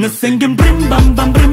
Now singing brim bam bam brim